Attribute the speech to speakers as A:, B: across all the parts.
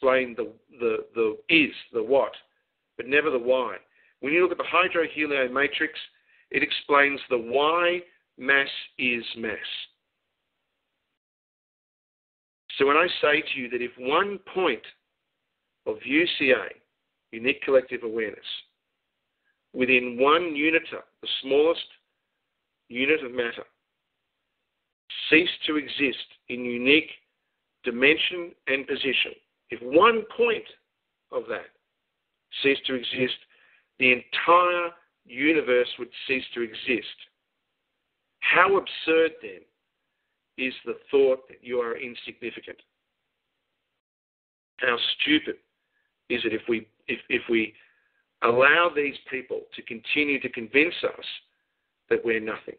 A: explain the, the, the is, the what, but never the why. When you look at the hydrohelio matrix, it explains the why mass is mass. So when I say to you that if one point of UCA, unique collective awareness, within one uniter, the smallest unit of matter, cease to exist in unique dimension and position, if one point of that ceased to exist, the entire universe would cease to exist. How absurd then is the thought that you are insignificant? How stupid is it if we if, if we allow these people to continue to convince us that we're nothing?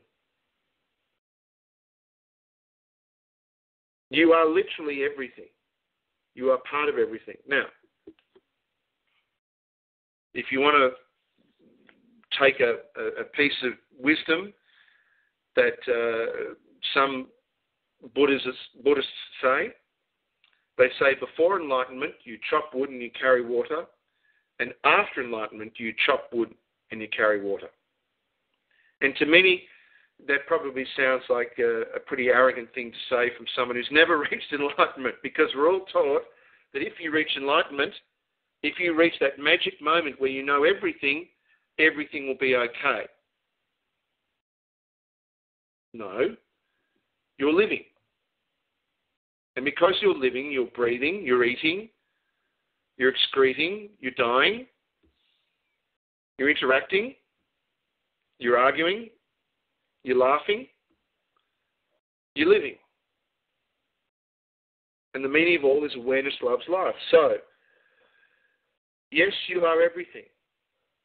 A: You are literally everything. You are part of everything. Now, if you want to take a, a, piece of wisdom that uh, some Buddhists, Buddhists say, they say before enlightenment you chop wood and you carry water, and after enlightenment you chop wood and you carry water. And to many, that probably sounds like a, a, pretty arrogant thing to say from someone who's never reached enlightenment because we're all taught that if you reach enlightenment, if you reach that magic moment where you know everything, everything will be okay. No, you're living. And because you're living, you're breathing, you're eating, you're excreting, you're dying, you're interacting, you're arguing, you're laughing, you're living. And the meaning of all is awareness loves life. So, yes, you are everything.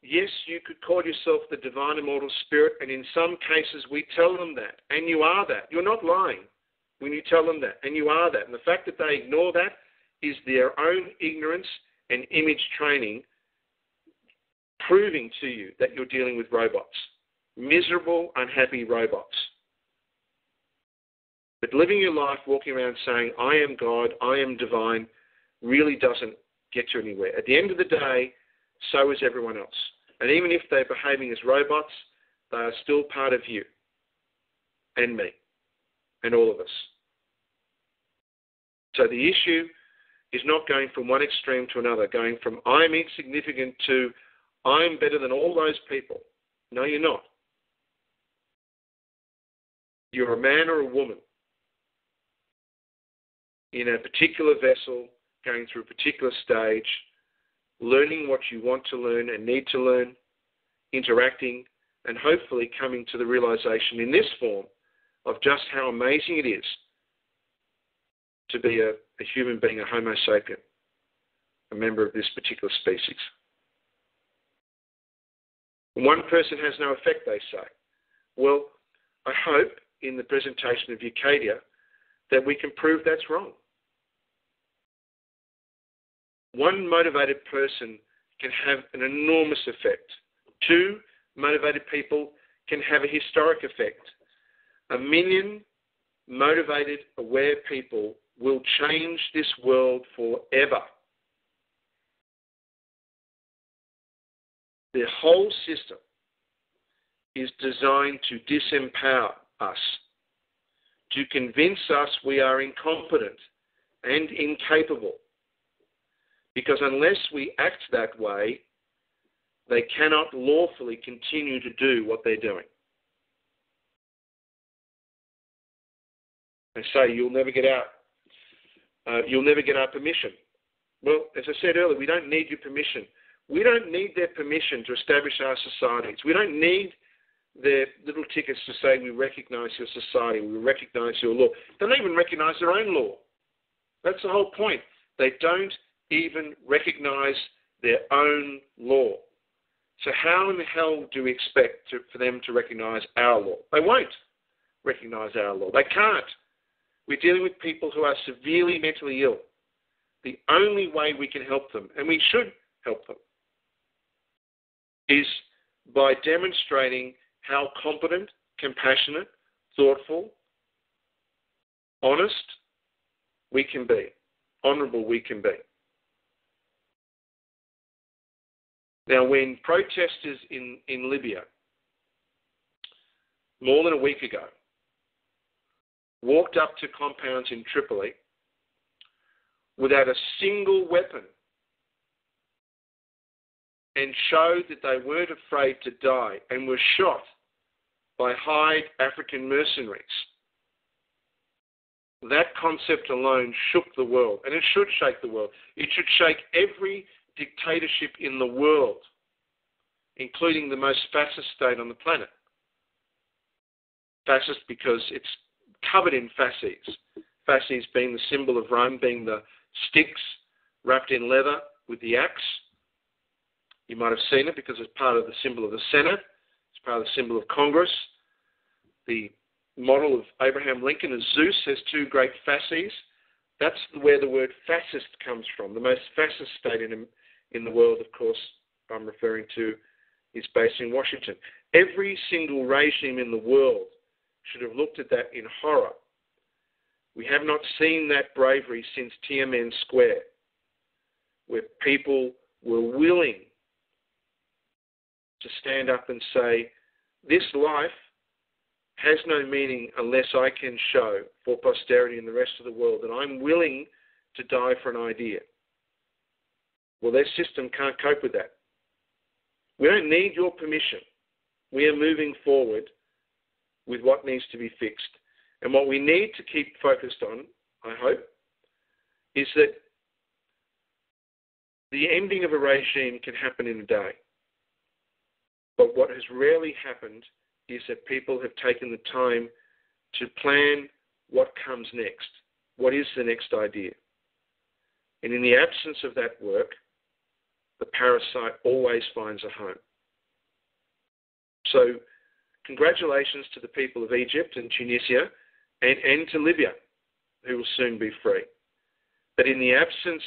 A: Yes, you could call yourself the divine immortal spirit, and in some cases we tell them that, and you are that. You're not lying when you tell them that, and you are that. And the fact that they ignore that is their own ignorance and image training proving to you that you're dealing with robots. Miserable, unhappy robots. But living your life walking around saying, I am God, I am divine, really doesn't get you anywhere. At the end of the day, so is everyone else. And even if they're behaving as robots, they are still part of you and me and all of us. So the issue is not going from one extreme to another, going from I'm insignificant to I'm better than all those people. No, you're not. You're a man or a woman in a particular vessel, going through a particular stage, learning what you want to learn and need to learn, interacting, and hopefully coming to the realization in this form of just how amazing it is to be a, a human being, a Homo sapien, a member of this particular species. One person has no effect, they say. Well, I hope in the presentation of Ucadia that we can prove that's wrong. One motivated person can have an enormous effect. Two motivated people can have a historic effect. A million motivated, aware people will change this world forever. The whole system is designed to disempower us, to convince us we are incompetent and incapable. Because unless we act that way, they cannot lawfully continue to do what they're doing. They say you'll never get out. Uh, you'll never get our permission. Well, as I said earlier, we don't need your permission. We don't need their permission to establish our societies. We don't need their little tickets to say we recognize your society, we recognize your law. They don't even recognize their own law. That's the whole point. They don't even recognize their own law. So how in the hell do we expect to, for them to recognize our law? They won't recognize our law. They can't. We're dealing with people who are severely mentally ill. The only way we can help them, and we should help them, is by demonstrating how competent, compassionate, thoughtful, honest we can be, honourable we can be. Now, when protesters in, in Libya, more than a week ago, walked up to compounds in Tripoli without a single weapon and showed that they weren't afraid to die and were shot by Hyde African mercenaries. That concept alone shook the world, and it should shake the world. It should shake every dictatorship in the world, including the most fascist state on the planet. Fascist because it's covered in fasces. Fasces being the symbol of Rome, being the sticks wrapped in leather with the axe. You might have seen it because it's part of the symbol of the Senate, of the symbol of Congress. The model of Abraham Lincoln as Zeus has two great fasces. That's where the word fascist comes from. The most fascist state in, in the world, of course, I'm referring to, is based in Washington. Every single regime in the world should have looked at that in horror. We have not seen that bravery since Tiananmen Square, where people were willing to stand up and say, This life has no meaning unless I can show for posterity and the rest of the world that I'm willing to die for an idea. Well, their system can't cope with that. We don't need your permission. We are moving forward with what needs to be fixed. And what we need to keep focused on, I hope, is that the ending of a regime can happen in a day. But what has rarely happened is that people have taken the time to plan what comes next. What is the next idea? And in the absence of that work, the parasite always finds a home. So, congratulations to the people of Egypt and Tunisia and, and to Libya, who will soon be free. But in the absence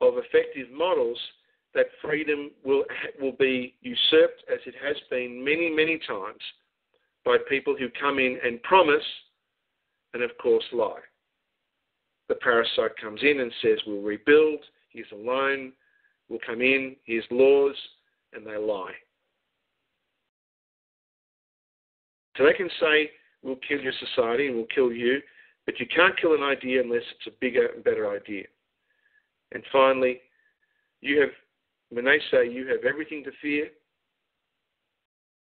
A: of effective models, that freedom will, will be usurped, as it has been many, many times, by people who come in and promise and, of course, lie. The parasite comes in and says, We'll rebuild, here's a loan, we'll come in, here's laws, and they lie. So they can say, We'll kill your society and we'll kill you, but you can't kill an idea unless it's a bigger and better idea. And finally, you have, when they say you have everything to fear,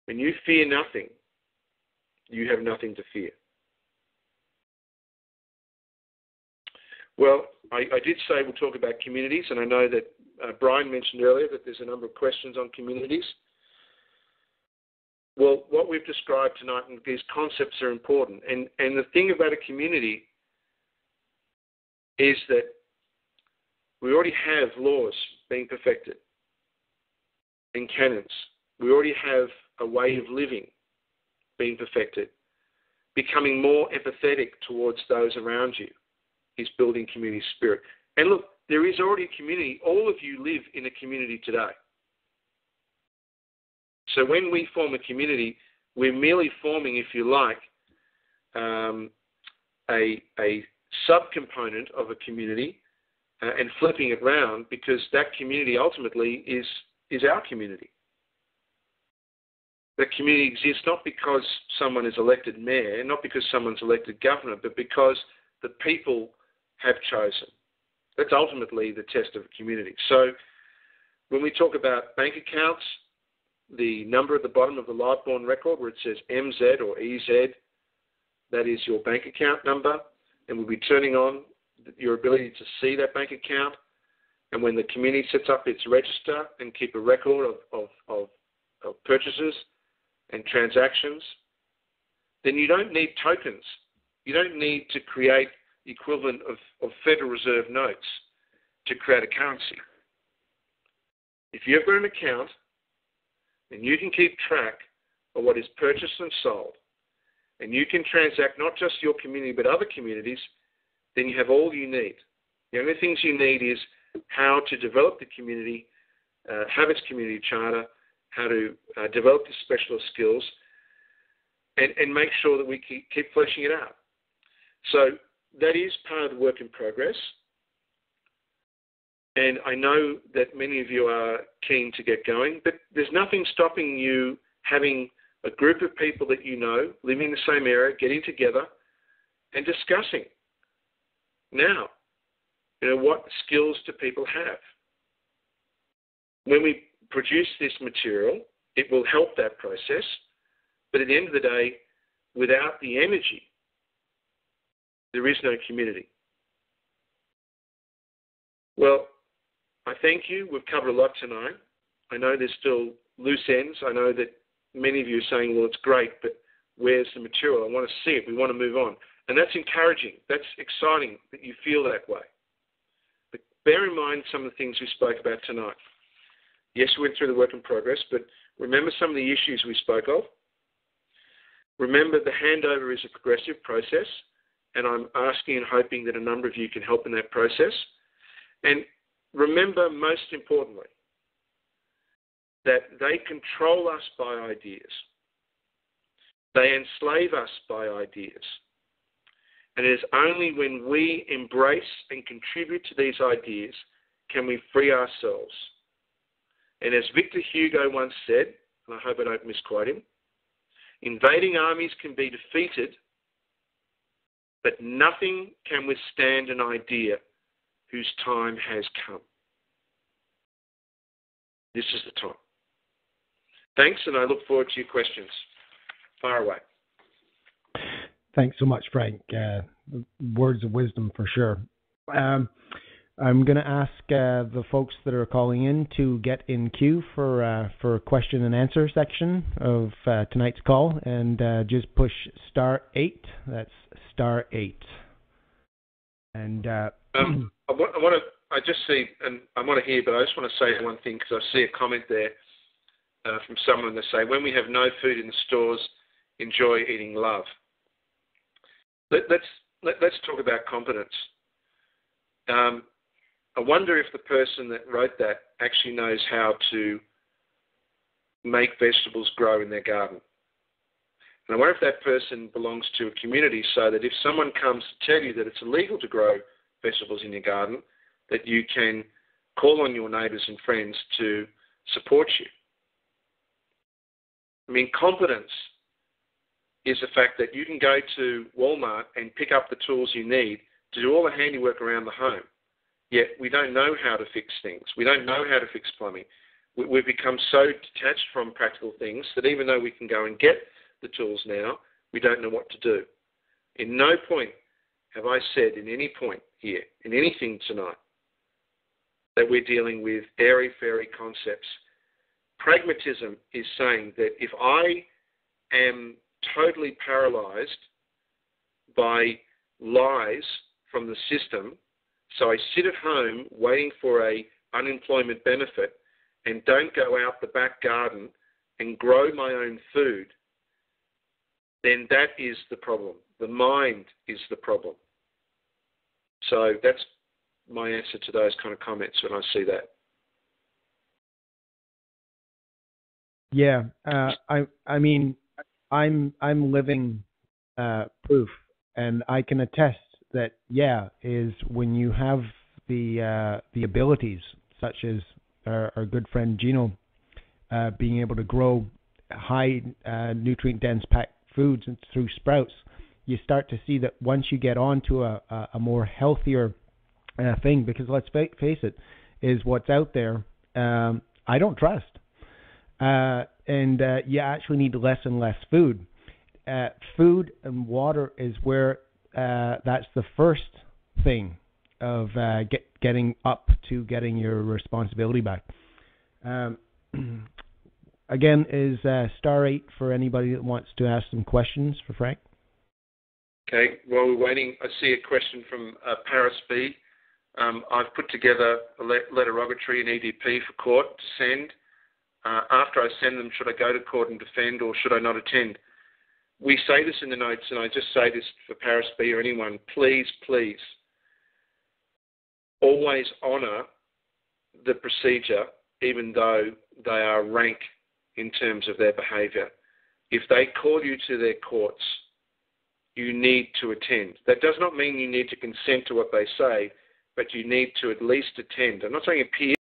A: when you fear nothing, you have nothing to fear. Well, I, I, did say we'll talk about communities, and I know that uh, Brian mentioned earlier that there's a number of questions on communities. Well, what we've described tonight, and these concepts are important. And, and the thing about a community is that we already have laws being perfected and canons. We already have a way of living being perfected, becoming more empathetic towards those around you is building community spirit. And look, there is already a community. All of you live in a community today. So when we form a community, we're merely forming, if you like, um, a, a subcomponent of a community uh, and flipping it round because that community ultimately is, is our community. That community exists not because someone is elected mayor, not because someone's elected governor, but because the people have chosen. That's ultimately the test of a community. So when we talk about bank accounts, the number at the bottom of the Live Borne record where it says MZ or EZ, that is your bank account number, and we'll be turning on your ability to see that bank account. And when the community sets up its register and keep a record of, of, of, of purchases, and transactions, then you don't need tokens. You don't need to create the equivalent of, of Federal Reserve notes to create a currency. If you've got an account and you can keep track of what is purchased and sold, and you can transact not just your community but other communities, then you have all you need. The only things you need is how to develop the community, uh, have its community charter, how to uh, develop the specialist skills, and, and make sure that we keep, keep fleshing it out. So that is part of the work in progress. And I know that many of you are keen to get going, but there's nothing stopping you having a group of people that you know living in the same area, getting together and discussing now, you know, what skills do people have? When we produce this material, it will help that process. But at the end of the day, without the energy, there is no community. Well, I thank you. We've covered a lot tonight. I know there's still loose ends. I know that many of you are saying, well, it's great, but where's the material? I want to see it. We want to move on. And that's encouraging. That's exciting that you feel that way. But bear in mind some of the things we spoke about tonight. Yes, we went through the work in progress, but remember some of the issues we spoke of. Remember, the handover is a progressive process, and I'm asking and hoping that a number of you can help in that process. And remember, most importantly, that they control us by ideas. They enslave us by ideas. And it is only when we embrace and contribute to these ideas can we free ourselves. And as Victor Hugo once said, and I hope I don't misquote him, invading armies can be defeated, but nothing can withstand an idea whose time has come. This is the time. Thanks, and I look forward to your questions. Fire away.
B: Thanks so much, Frank. Uh, words of wisdom for sure. Um, I'm going to ask uh, the folks that are calling in to get in queue for uh, for a question and answer section of uh, tonight's call, and uh, just push star eight. That's star eight. And uh,
A: um, I, want, I want to. I just see, and I want to hear, but I just want to say one thing because I see a comment there uh, from someone that say, "When we have no food in the stores, enjoy eating love." Let, us let us talk about competence. Um, I wonder if the person that wrote that actually knows how to make vegetables grow in their garden. And I wonder if that person belongs to a community so that if someone comes to tell you that it's illegal to grow vegetables in your garden, that you can call on your neighbours and friends to support you. I mean, competence is the fact that you can go to Walmart and pick up the tools you need to do all the handiwork around the home. Yet we don't know how to fix things. We don't know how to fix plumbing. We've become so detached from practical things that even though we can go and get the tools now, we don't know what to do. In no point have I said in any point here, in anything tonight, that we're dealing with airy fairy concepts. Pragmatism is saying that if I am totally paralyzed by lies from the system. So I sit at home waiting for a unemployment benefit and don't go out the back garden and grow my own food, then that is the problem. The mind is the problem. So that's my answer to those kind of comments when I see that.
B: Yeah, uh, I I mean I'm I'm living uh, proof, and I can attest that yeah is when you have the uh, the abilities such as our, our good friend Gino uh, being able to grow high uh, nutrient dense packed foods through sprouts, you start to see that once you get on to a, a, a more healthier uh, thing, because let's fa- face it, is what's out there. Um, I don't trust. And uh, you actually need less and less food. Uh, food and water is where uh, that's the first thing of uh, get, getting up to getting your responsibility back. Um, again, is uh, star eight for anybody that wants to ask some questions for Frank.
A: Okay, while we're waiting, I see a question from uh, Paris B. Um, I've put together a letter rogatory and EDP for court to send uh, after I send them, should I go to court and defend or should I not attend? We say this in the notes, and I just say this for Paris B or anyone please, please, always honour the procedure, even though they are rank in terms of their behaviour. If they call you to their courts, you need to attend. That does not mean you need to consent to what they say, but you need to at least attend. I'm not saying appear